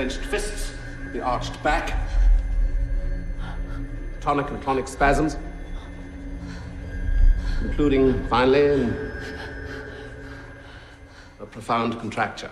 clenched fists, the arched back, tonic and clonic spasms, including, finally, a profound contracture.